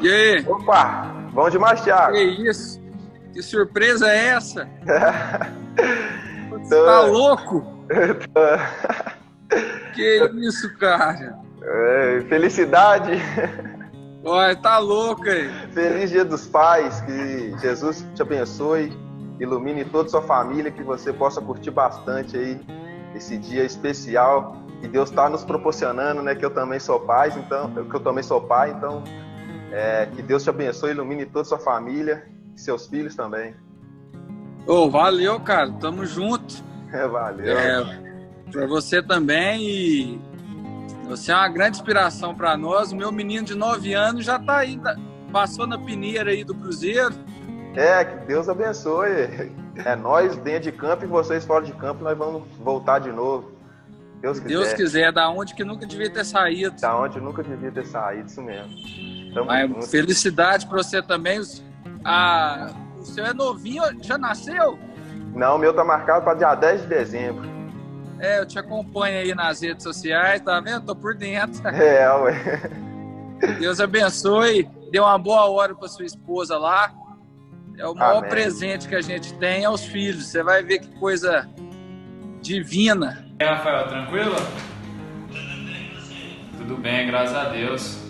E aí? Opa, bom demais, Thiago. Que isso? Que surpresa é essa? Você tá louco? que isso, cara? É, felicidade. Olha, tá louco aí. Feliz Dia dos Pais, que Jesus te abençoe, ilumine toda a sua família, que você possa curtir bastante aí esse dia especial que Deus está nos proporcionando, né? Que eu também sou pai, então, que eu também sou pai, então é, que Deus te abençoe, ilumine toda a sua família e seus filhos também. Oh, valeu, cara. Tamo junto. É, valeu. É, para você também e você é uma grande inspiração para nós. O meu menino de 9 anos já tá aí, passou na peneira aí do Cruzeiro. É, que Deus abençoe. É nós dentro de campo e vocês fora de campo, nós vamos voltar de novo. Deus quiser. Deus quiser, da onde que nunca devia ter saído. Da onde nunca devia ter saído, isso mesmo. Mas, felicidade para você também. Ah, o seu é novinho, já nasceu? Não, o meu tá marcado para dia 10 de dezembro. É, eu te acompanho aí nas redes sociais, tá vendo? Tô por dentro. É, ué. Deus abençoe. Dê uma boa hora para sua esposa lá. É o maior Amém. presente que a gente tem aos filhos. Você vai ver que coisa divina. E aí, Rafael, tranquilo? Tudo bem, graças a Deus.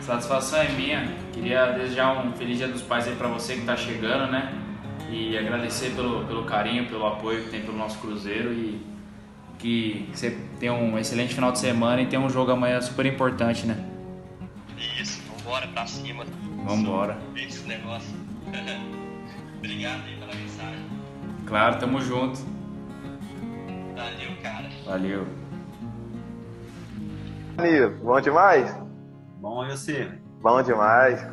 Satisfação é minha. Queria desejar um feliz dia dos pais aí para você que tá chegando, né? E agradecer pelo, pelo carinho, pelo apoio que tem pelo nosso Cruzeiro e que você tenha um excelente final de semana e tem um jogo amanhã super importante, né? Isso, vambora pra cima. Vambora. Esse negócio. Obrigado aí pela mensagem. Claro, tamo junto. Valeu, cara. Valeu. Bom demais? Bom, e você? Bom demais.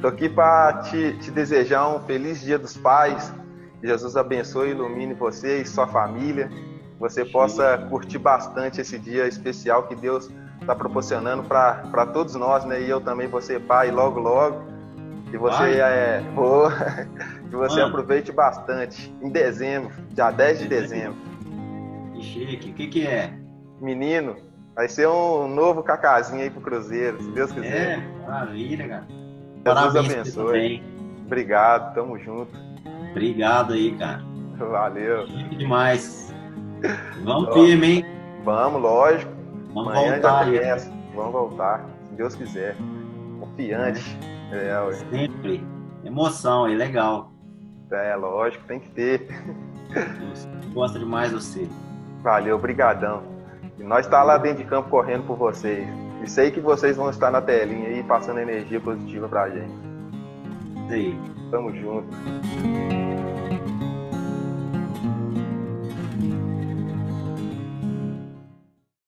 Tô aqui para te, te, desejar um feliz Dia dos Pais. Que Jesus abençoe e ilumine você e sua família. Você possa curtir bastante esse dia especial que Deus está proporcionando para todos nós, né? E eu também vou ser pai logo, logo. Que você Vai. é. Oh, que você Mano. aproveite bastante. Em dezembro, dia 10 de dezembro. Que chique. O que, que é? Menino, vai ser um novo cacazinho aí pro Cruzeiro, se Deus quiser. É, maravilha, cara. Jesus Parabéns abençoe. Obrigado, tamo junto. Obrigado aí, cara. Valeu. Chique demais. Vamos firme, hein? Vamos, lógico. Vamos Amanhã voltar. Vamos voltar, se Deus quiser. Confiante. É, é Sempre. Emoção aí, legal. É, lógico, tem que ter. Gosta demais de você. Valeu, brigadão. E nós tá lá dentro de campo correndo por vocês. E sei que vocês vão estar na telinha aí passando energia positiva pra gente. Sim. Tamo junto.